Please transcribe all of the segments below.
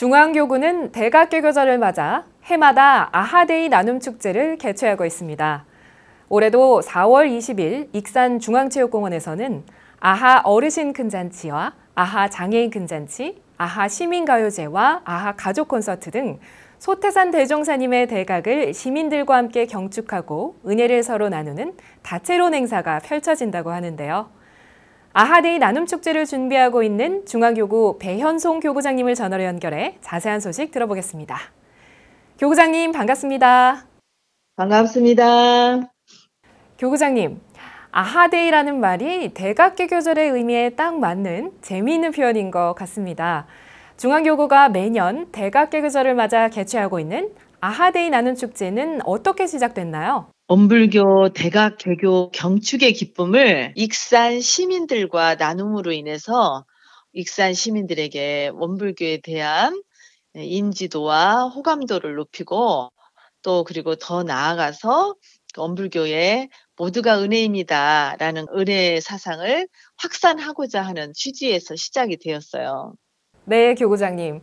중앙교구는 대각개교절을 맞아 해마다 아하데이 나눔 축제를 개최하고 있습니다. 올해도 4월 20일 익산 중앙체육공원에서는 아하 어르신 큰잔치와 아하 장애인 큰잔치, 아하 시민가요제와 아하 가족 콘서트 등 소태산 대종사님의 대각을 시민들과 함께 경축하고 은혜를 서로 나누는 다채로운 행사가 펼쳐진다고 하는데요. 아하데이 나눔 축제를 준비하고 있는 중앙교구 배현송 교구장님을 전화로 연결해 자세한 소식 들어보겠습니다. 교구장님 반갑습니다. 반갑습니다. 교구장님, 아하데이라는 말이 대각개교절의 의미에 딱 맞는 재미있는 표현인 것 같습니다. 중앙교구가 매년 대각개교절을 맞아 개최하고 있는 아하데이 나눔 축제는 어떻게 시작됐나요? 원불교 대각 개교 경축의 기쁨을 익산 시민들과 나눔으로 인해서 익산 시민들에게 원불교에 대한 인지도와 호감도를 높이고 또 그리고 더 나아가서 원불교에 모두가 은혜입니다라는 은혜 사상을 확산하고자 하는 취지에서 시작이 되었어요. 네, 교구장님.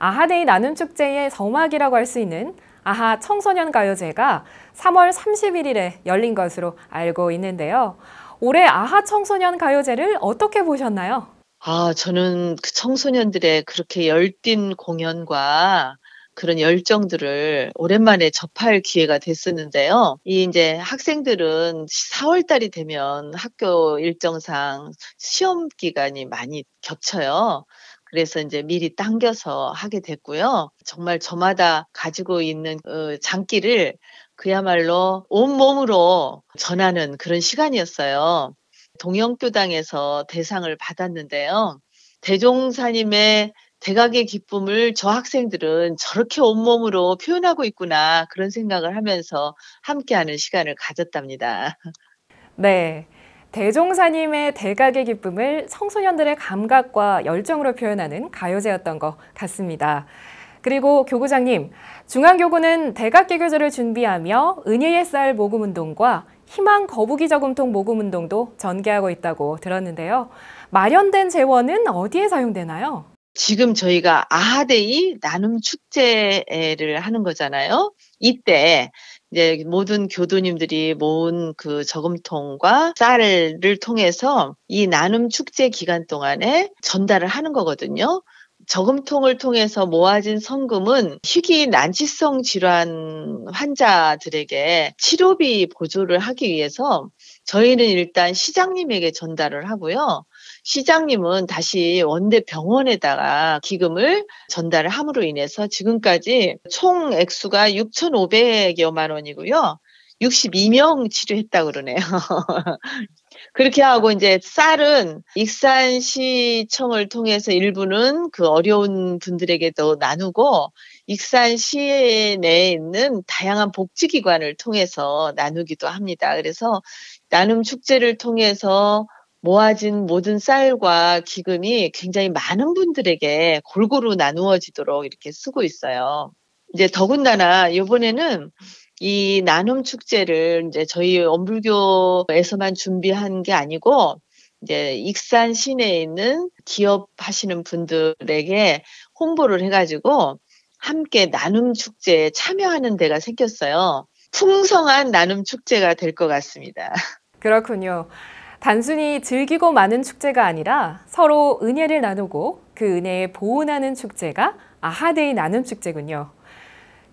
아하데이 나눔 축제의 서막이라고 할 수 있는 아하 청소년 가요제가 3월 31일에 열린 것으로 알고 있는데요. 올해 아하 청소년 가요제를 어떻게 보셨나요? 아, 저는 그 청소년들의 그렇게 열띤 공연과 그런 열정들을 오랜만에 접할 기회가 됐었는데요. 이 이제 학생들은 4월 달이 되면 학교 일정상 시험 기간이 많이 겹쳐요. 그래서 이제 미리 당겨서 하게 됐고요. 정말 저마다 가지고 있는 어, 장기를 그야말로 온몸으로 전하는 그런 시간이었어요. 동영교당에서 대상을 받았는데요. 대종사님의 대각의 기쁨을 저 학생들은 저렇게 온몸으로 표현하고 있구나 그런 생각을 하면서 함께하는 시간을 가졌답니다. 네. 대종사님의 대각의 기쁨을 청소년들의 감각과 열정으로 표현하는 가요제였던 것 같습니다. 그리고 교구장님, 중앙교구는 대각개교제를 준비하며 은혜의 쌀 모금운동과 희망 거북이 저금통 모금운동도 전개하고 있다고 들었는데요. 마련된 재원은 어디에 사용되나요? 지금 저희가 아하데이 나눔 축제를 하는 거잖아요. 이때 이제 모든 교도님들이 모은 그 저금통과 쌀을 통해서 이 나눔 축제 기간 동안에 전달을 하는 거거든요. 저금통을 통해서 모아진 성금은 희귀 난치성 질환 환자들에게 치료비 보조를 하기 위해서 저희는 일단 시장님에게 전달을 하고요. 시장님은 다시 원대 병원에다가 기금을 전달을 함으로 인해서 지금까지 총 액수가 6,500여만 원이고요. 62명 치료했다 그러네요. 그렇게 하고 이제 쌀은 익산시청을 통해서 일부는 그 어려운 분들에게도 나누고 익산시 내에 있는 다양한 복지기관을 통해서 나누기도 합니다. 그래서 나눔 축제를 통해서 모아진 모든 쌀과 기금이 굉장히 많은 분들에게 골고루 나누어지도록 이렇게 쓰고 있어요. 이제 더군다나 이번에는 이 나눔 축제를 이제 저희 엄불교에서만 준비한 게 아니고 이제 익산 시내에 있는 기업 하시는 분들에게 홍보를 해가지고 함께 나눔 축제에 참여하는 데가 생겼어요. 풍성한 나눔 축제가 될 것 같습니다. 그렇군요. 단순히 즐기고 마는 축제가 아니라 서로 은혜를 나누고 그 은혜에 보은하는 축제가 아하데이 나눔 축제군요.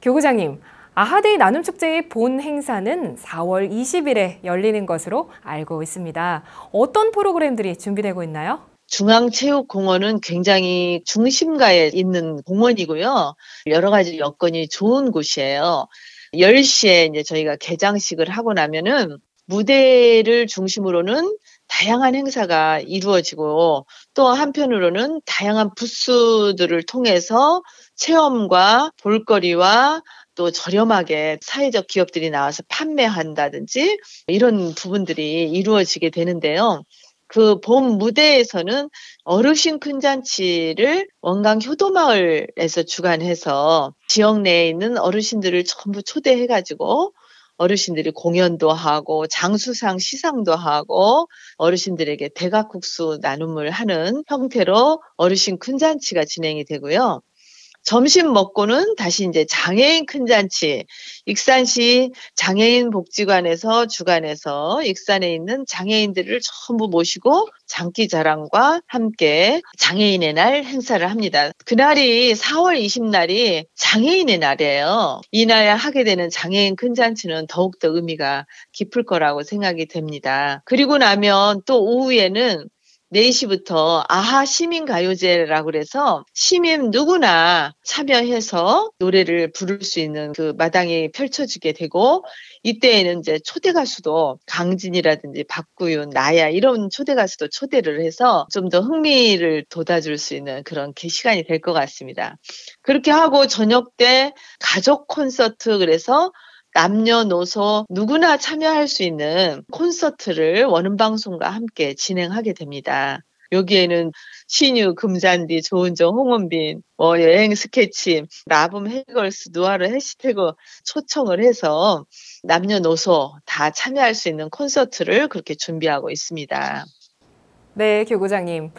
교구장님, 아하데이 나눔 축제의 본 행사는 4월 20일에 열리는 것으로 알고 있습니다. 어떤 프로그램들이 준비되고 있나요? 중앙체육공원은 굉장히 중심가에 있는 공원이고요. 여러 가지 여건이 좋은 곳이에요. 10시에 이제 저희가 개장식을 하고 나면은 무대를 중심으로는 다양한 행사가 이루어지고 또 한편으로는 다양한 부스들을 통해서 체험과 볼거리와 또 저렴하게 사회적 기업들이 나와서 판매한다든지 이런 부분들이 이루어지게 되는데요. 그 봄 무대에서는 어르신 큰 잔치를 원강 효도마을에서 주관해서 지역 내에 있는 어르신들을 전부 초대해가지고 어르신들이 공연도 하고 장수상 시상도 하고 어르신들에게 대각국수 나눔을 하는 형태로 어르신 큰 잔치가 진행이 되고요. 점심 먹고는 다시 이제 장애인 큰 잔치, 익산시 장애인 복지관에서 주관해서 익산에 있는 장애인들을 전부 모시고 장기 자랑과 함께 장애인의 날 행사를 합니다. 그날이 4월 20날이 장애인의 날이에요. 이날 하게 되는 장애인 큰 잔치는 더욱더 의미가 깊을 거라고 생각이 됩니다. 그리고 나면 또 오후에는 4시부터 아하 시민 가요제라고 그래서 시민 누구나 참여해서 노래를 부를 수 있는 그 마당이 펼쳐지게 되고 이때에는 이제 초대 가수도 강진이라든지 박구윤, 나야 이런 초대 가수도 초대를 해서 좀 더 흥미를 돋아줄 수 있는 그런 게 시간이 될 것 같습니다. 그렇게 하고 저녁 때 가족 콘서트 그래서 남녀노소 누구나 참여할 수 있는 콘서트를 원음방송과 함께 진행하게 됩니다. 여기에는 신유, 금잔디, 조은정, 홍원빈, 뭐 여행 스케치, 라붐, 해걸스, 누아르, 해시태그 초청을 해서 남녀노소 다 참여할 수 있는 콘서트를 그렇게 준비하고 있습니다. 네, 교구장님.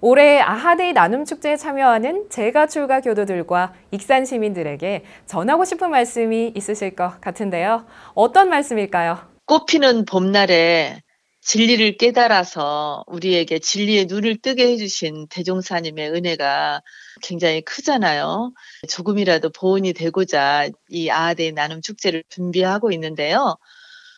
올해 아하데이 나눔 축제에 참여하는 재가 출가 교도들과 익산 시민들에게 전하고 싶은 말씀이 있으실 것 같은데요. 어떤 말씀일까요? 꽃피는 봄날에 진리를 깨달아서 우리에게 진리의 눈을 뜨게 해주신 대종사님의 은혜가 굉장히 크잖아요. 조금이라도 보온이 되고자 이 아하데이 나눔 축제를 준비하고 있는데요.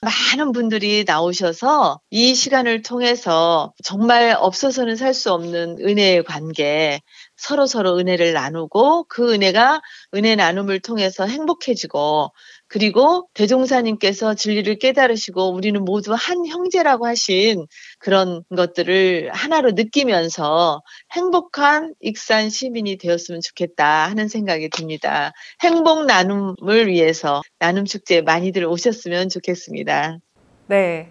많은 분들이 나오셔서 이 시간을 통해서 정말 없어서는 살 수 없는 은혜의 관계, 서로 서로 은혜를 나누고 그 은혜가 은혜 나눔을 통해서 행복해지고 그리고 대종사님께서 진리를 깨달으시고 우리는 모두 한 형제라고 하신 그런 것들을 하나로 느끼면서 행복한 익산 시민이 되었으면 좋겠다 하는 생각이 듭니다. 행복 나눔을 위해서 나눔 축제 많이들 오셨으면 좋겠습니다. 네.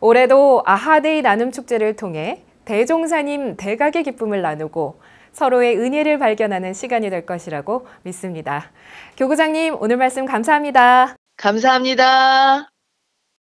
올해도 아하데이 나눔 축제를 통해 대종사님 대각의 기쁨을 나누고 서로의 은혜를 발견하는 시간이 될 것이라고 믿습니다. 교구장님, 오늘 말씀 감사합니다. 감사합니다.